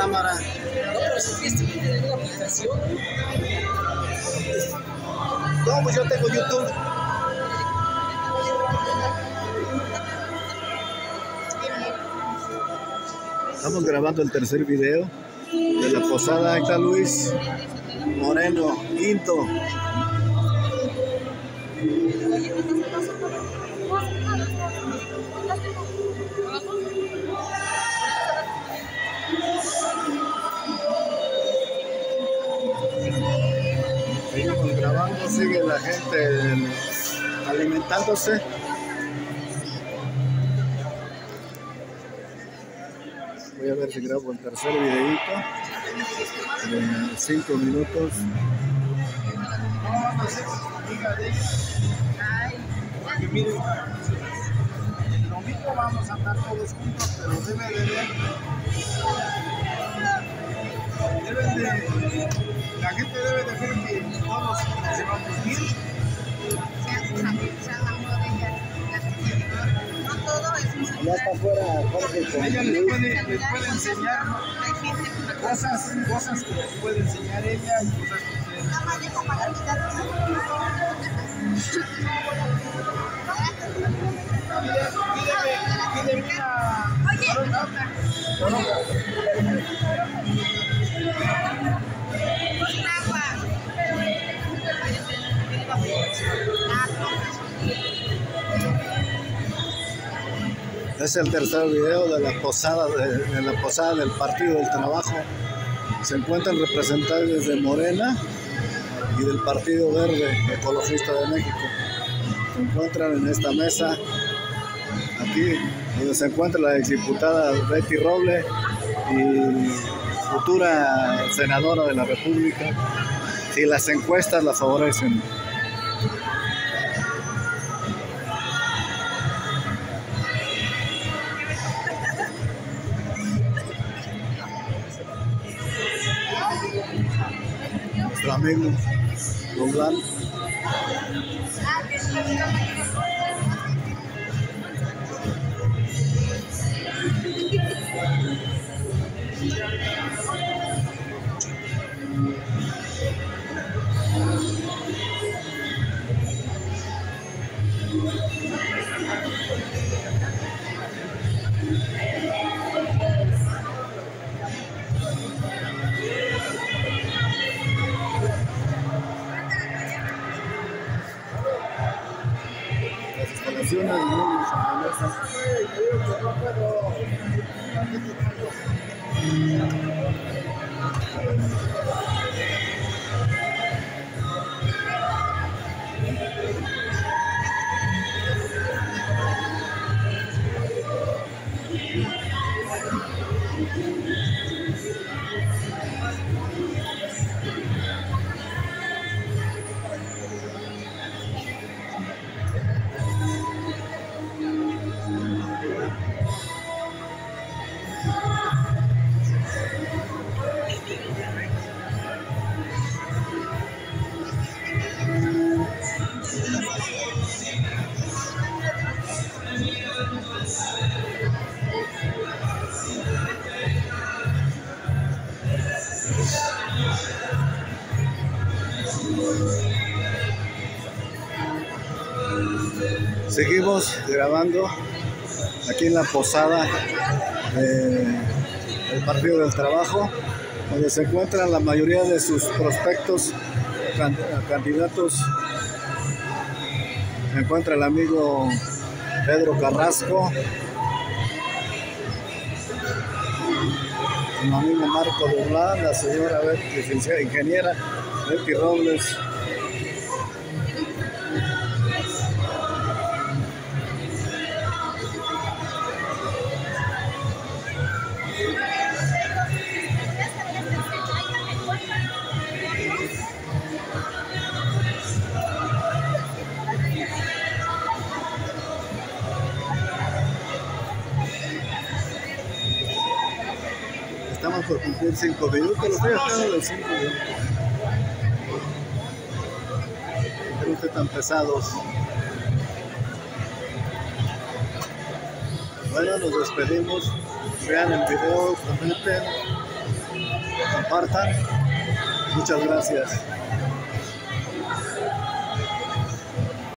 cámara. No, pero si este tiene una aplicación. No, pues yo tengo YouTube. Estamos grabando el tercer video de la posada. Ahí está Luis Moreno, quinto. Seguimos grabando, sigue la gente alimentándose. Voy a ver si grabo el tercer videito de 5 minutos. Porque miren, el domingo vamos a andar todos juntos, pero debe de ver. Deben de, la gente debe de ver que todos se vamos bien. Ya está Jorge con Ella les puede, les puede enseñar cosas, cosas que les puede enseñar ella y cosas que ustedes. Pídeme, pídeme una. Es el tercer video de la posada de, la posada del Partido del Trabajo. Se encuentran representantes de Morena y del Partido Verde Ecologista de México. Se encuentran en esta mesa aquí donde se encuentra la exdiputada Betty Roble y futura senadora de la República. Si las encuestas la favorecen. Nuestro amigo Roland. las funciona de nuevo su Seguimos grabando aquí en la posada de- del Partido del Trabajo, donde se encuentran la mayoría de sus prospectos can- candidatos. Se encuentra el amigo Pedro Carrasco, el amigo Marco Dublán, la señora ingeniera Estamos por cumplir cinco minutos, los días están los cinco minutos. Tan pesados. Bueno, nos despedimos. Vean el video, comenten. compartan. Muchas gracias.